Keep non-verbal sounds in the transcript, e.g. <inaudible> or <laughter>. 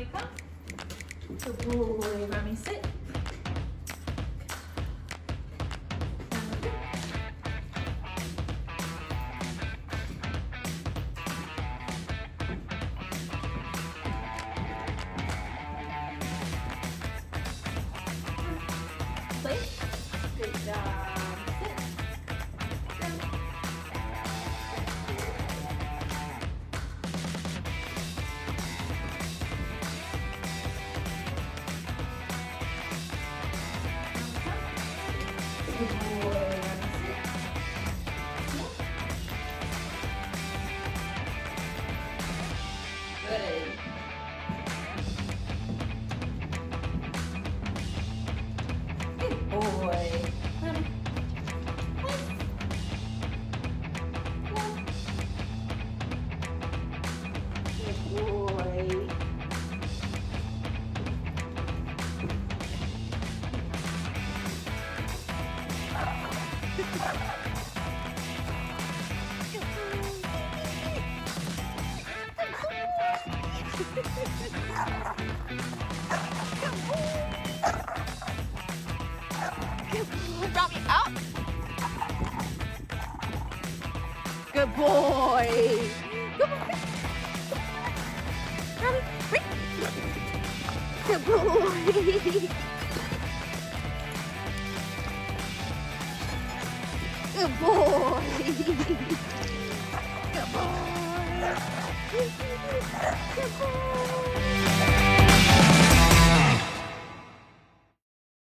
Romy, come. Good boy, Romy, sit. Please. Good job. Boy. <laughs> Good boy. <laughs> <laughs> Romy, up. Good boy. Good boy. Good boy. Good boy. Good boy. Good boy.